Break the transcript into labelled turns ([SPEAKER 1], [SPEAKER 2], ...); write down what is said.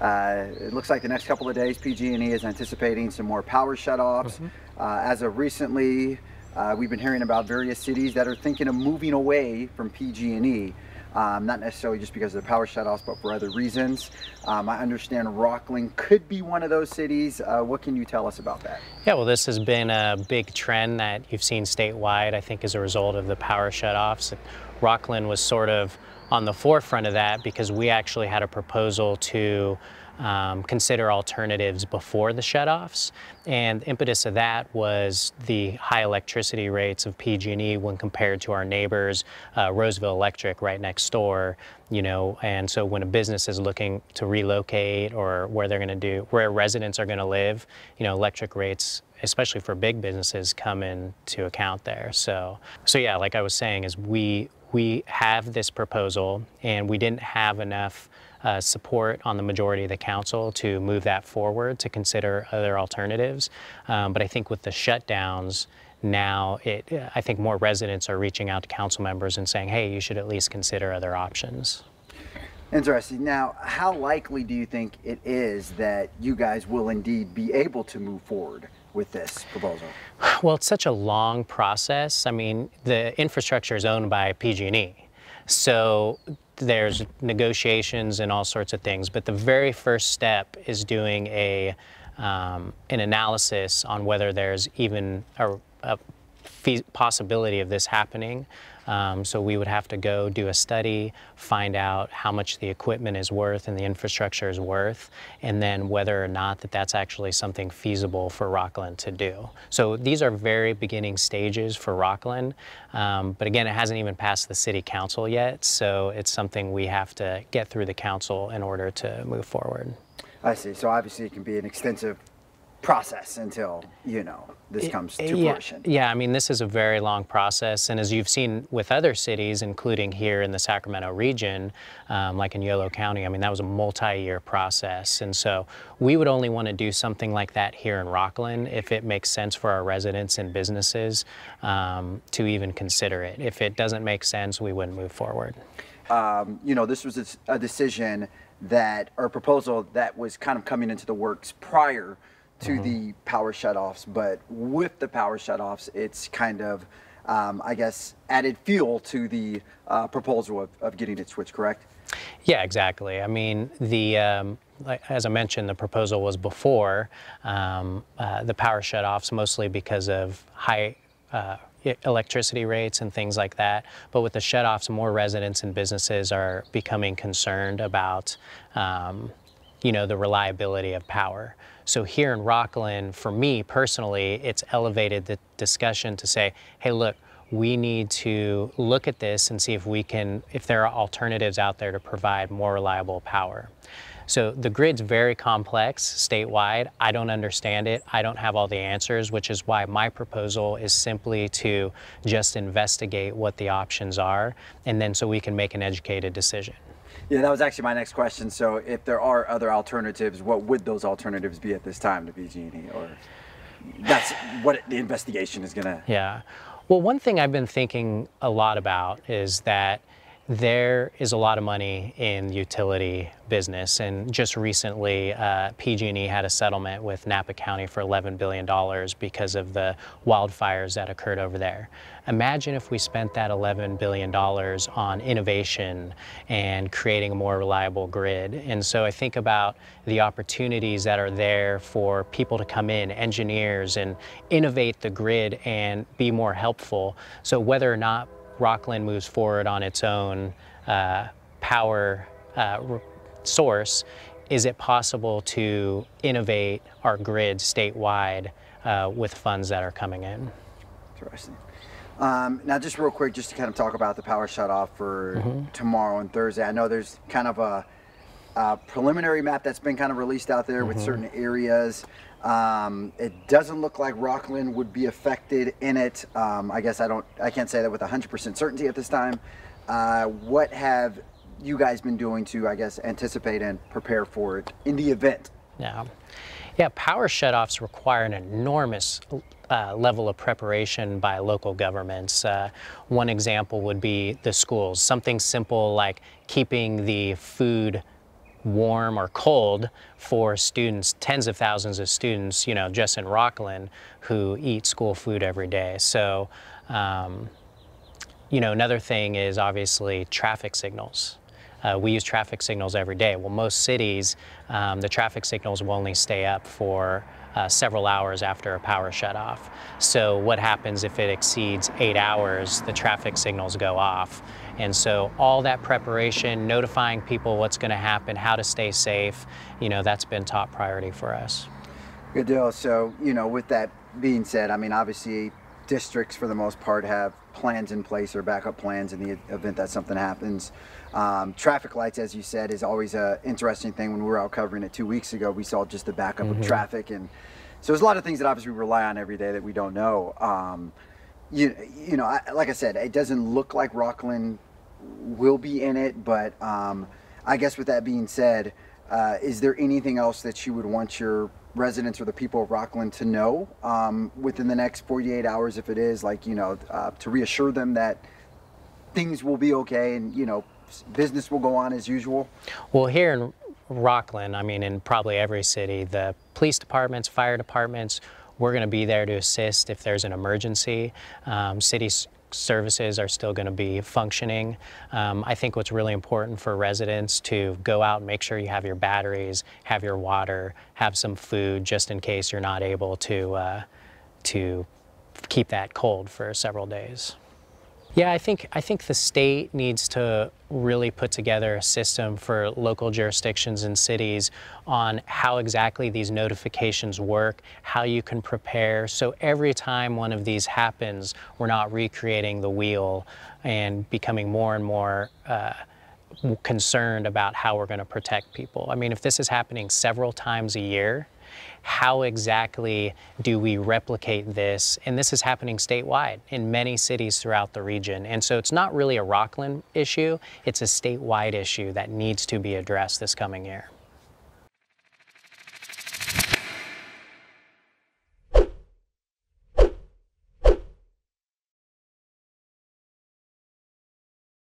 [SPEAKER 1] Uh, it looks like the next couple of days, PG&E is anticipating some more power shutoffs.
[SPEAKER 2] Mhm.
[SPEAKER 1] Uh, as of recently, uh, we've been hearing about various cities that are thinking of moving away from PG&E. Um, not necessarily just because of the power shutoffs, but for other reasons. Um, I understand Rocklin could be one of those cities. Uh, what can you tell us about that?
[SPEAKER 2] Yeah, well, this has been a big trend that you've seen statewide, I think, as a result of the power shutoffs. Rocklin was sort of on the forefront of that because we actually had a proposal to um, consider alternatives before the shutoffs. And the impetus of that was the high electricity rates of PG&E when compared to our neighbors, uh, Roseville Electric right next door, you know, and so when a business is looking to relocate or where they're going to do, where residents are going to live, you know, electric rates especially for big businesses come into account there. So, so yeah, like I was saying, is we we have this proposal and we didn't have enough uh, support on the majority of the council to move that forward to consider other alternatives. Um, but I think with the shutdowns now, it I think more residents are reaching out to council members and saying, hey, you should at least consider other options.
[SPEAKER 1] Interesting. Now, how likely do you think it is that you guys will indeed be able to move forward with this proposal?
[SPEAKER 2] Well, it's such a long process. I mean, the infrastructure is owned by PG&E. So there's negotiations and all sorts of things, but the very first step is doing a um, an analysis on whether there's even a, a possibility of this happening. Um, so we would have to go do a study, find out how much the equipment is worth and the infrastructure is worth, and then whether or not that that's actually something feasible for Rocklin to do. So these are very beginning stages for Rocklin, um, but again, it hasn't even passed the city council yet, so it's something we have to get through the council in order to move forward.
[SPEAKER 1] I see. So obviously it can be an extensive process until, you know, this comes to
[SPEAKER 2] yeah,
[SPEAKER 1] fruition.
[SPEAKER 2] Yeah, I mean, this is a very long process. And as you've seen with other cities, including here in the Sacramento region, um, like in Yolo County, I mean, that was a multi-year process. And so we would only want to do something like that here in Rocklin if it makes sense for our residents and businesses um, to even consider it. If it doesn't make sense, we wouldn't move forward.
[SPEAKER 1] Um, you know, this was a, a decision that, or a proposal that was kind of coming into the works prior to mm-hmm. the power shutoffs, but with the power shutoffs, it's kind of, um, I guess, added fuel to the uh, proposal of, of getting it switched, correct?
[SPEAKER 2] Yeah, exactly. I mean, the um, as I mentioned, the proposal was before um, uh, the power shutoffs, mostly because of high uh, electricity rates and things like that. But with the shutoffs, more residents and businesses are becoming concerned about, um, you know, the reliability of power. So here in Rocklin, for me personally, it's elevated the discussion to say, hey, look, we need to look at this and see if we can, if there are alternatives out there to provide more reliable power. So the grid's very complex statewide. I don't understand it. I don't have all the answers, which is why my proposal is simply to just investigate what the options are, and then so we can make an educated decision.
[SPEAKER 1] Yeah, that was actually my next question. So if there are other alternatives, what would those alternatives be at this time to PG&E? Or that's what the investigation is going to...
[SPEAKER 2] Yeah. Well, one thing I've been thinking a lot about is that there is a lot of money in utility business, and just recently, uh, PG&E had a settlement with Napa County for $11 billion because of the wildfires that occurred over there. Imagine if we spent that $11 billion on innovation and creating a more reliable grid. And so I think about the opportunities that are there for people to come in, engineers, and innovate the grid and be more helpful. So whether or not Rocklin moves forward on its own uh, power uh, source, is it possible to innovate our grid statewide uh, with funds that are coming in?
[SPEAKER 1] Interesting. Um, now, just real quick, just to kind of talk about the power shutoff for mm -hmm. tomorrow and Thursday. I know there's kind of a, a preliminary map that's been kind of released out there mm -hmm. with mm-hmm. certain areas. Um, it doesn't look like Rocklin would be affected in it. Um, I guess I don't, I can't say that with 100% certainty at this time. Uh, what have you guys been doing to, I guess, anticipate and prepare for it in the event?
[SPEAKER 2] Yeah. Yeah, power shutoffs require an enormous uh, level of preparation by local governments. Uh, one example would be the schools. Something simple like keeping the food warm or cold for students, tens of thousands of students, you know, just in Rocklin who eat school food every day. So, um, you know, another thing is obviously traffic signals. Uh, we use traffic signals every day. Well, most cities, um, the traffic signals will only stay up for uh, several hours after a power shutoff. So what happens if it exceeds eight hours, the traffic signals go off. And so all that preparation, notifying people what's going to happen, how to stay safe, you know, that's been top priority for us.
[SPEAKER 1] Good deal. So, you know, with that being said, I mean, obviously districts for the most part have plans in place or backup plans in the event that something happens. Um, traffic lights, as you said, is always an interesting thing. When we were out covering it two weeks ago, we saw just the backup mm-hmm. of traffic, and so there's a lot of things that obviously we rely on every day that we don't know. Um, you, you know, I, like I said, it doesn't look like Rocklin will be in it, but um, I guess with that being said, uh, is there anything else that you would want your residents or the people of Rocklin to know um, within the next 48 hours, if it is, like, you know, uh, to reassure them that things will be okay and, you know, business will go on as usual?
[SPEAKER 2] Well, here in Rocklin, I mean, in probably every city, the police departments, fire departments, we're going to be there to assist if there's an emergency. Um, cities services are still going to be functioning. Um, I think what's really important for residents to go out and make sure you have your batteries, have your water, have some food just in case you're not able to, uh, to keep that cold for several days. Yeah, I think I think the state needs to really put together a system for local jurisdictions and cities on how exactly these notifications work, how you can prepare. So every time one of these happens, we're not recreating the wheel and becoming more and more uh, concerned about how we're going to protect people. I mean, if this is happening several times a year, how exactly do we replicate this? And this is happening statewide in many cities throughout the region. And so it's not really a Rocklin issue, it's a statewide issue that needs to be addressed this coming year.